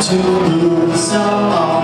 to lose someone.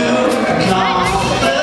you come